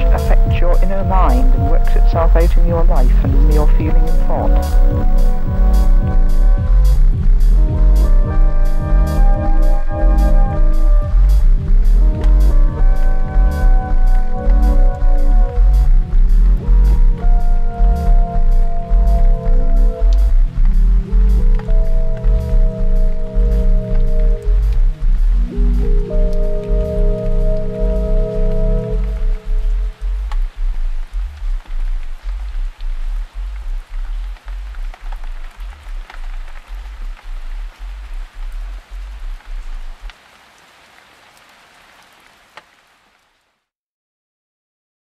affects your inner mind and works itself out in your life and in your feeling and thought.